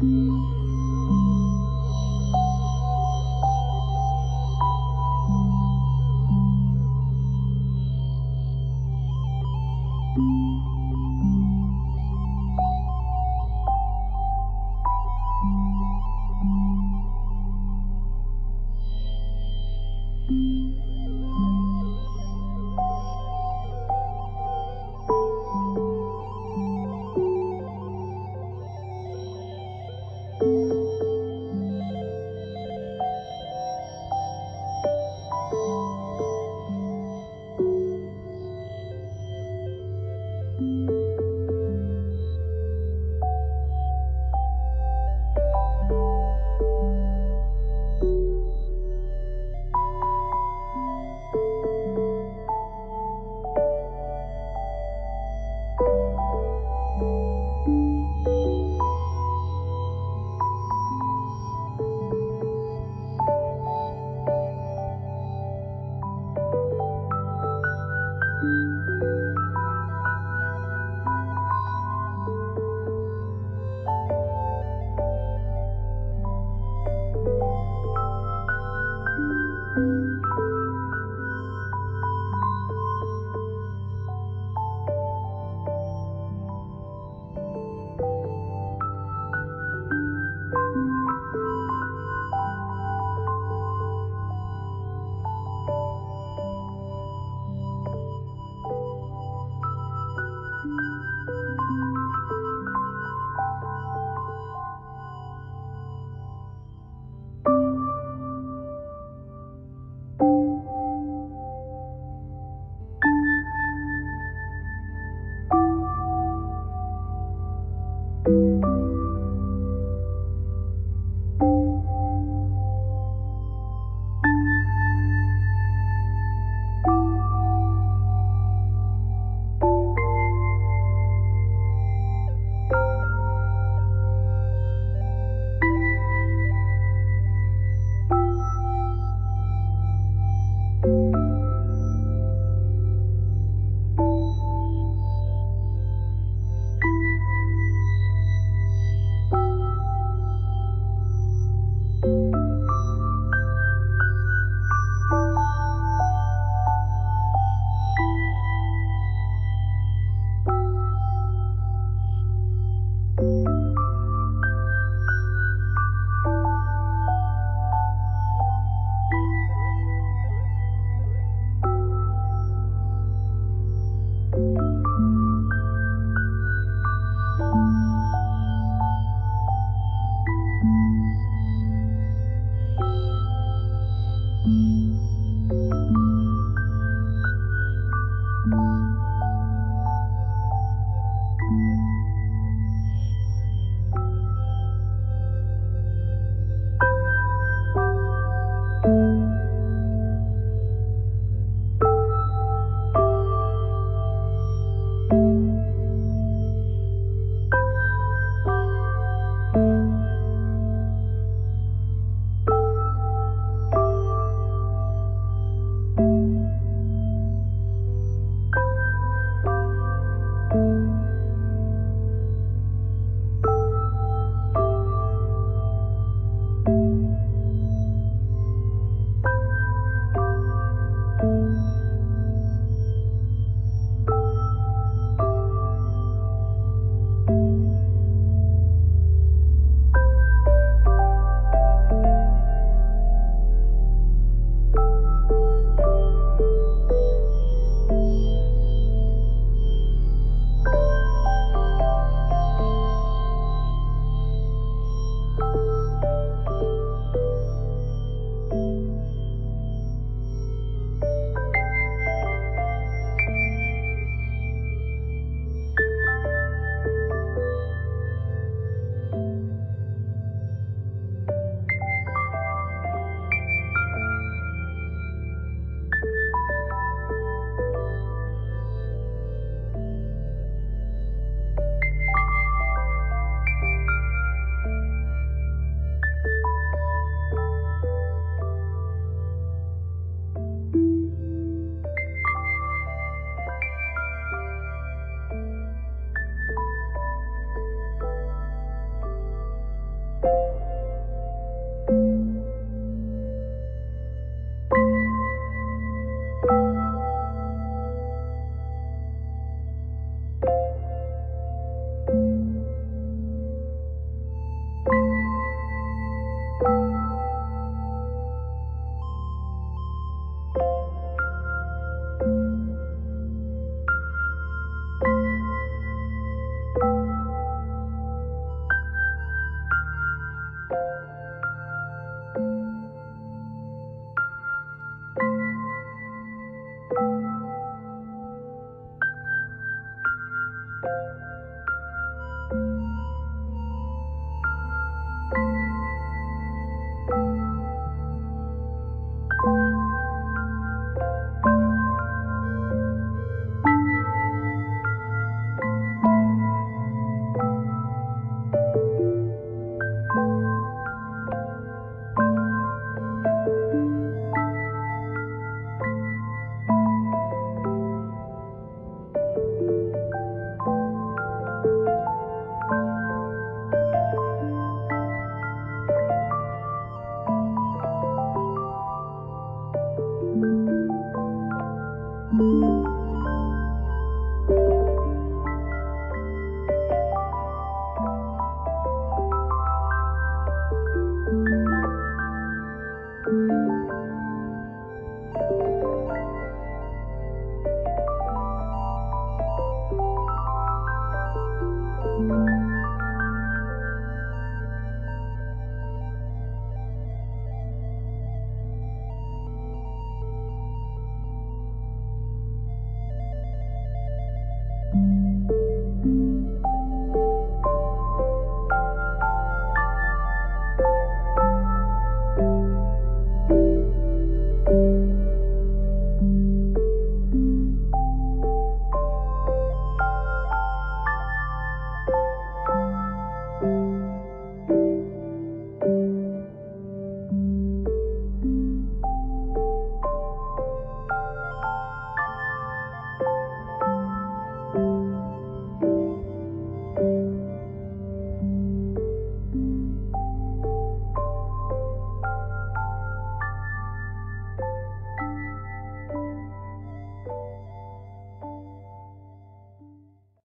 Música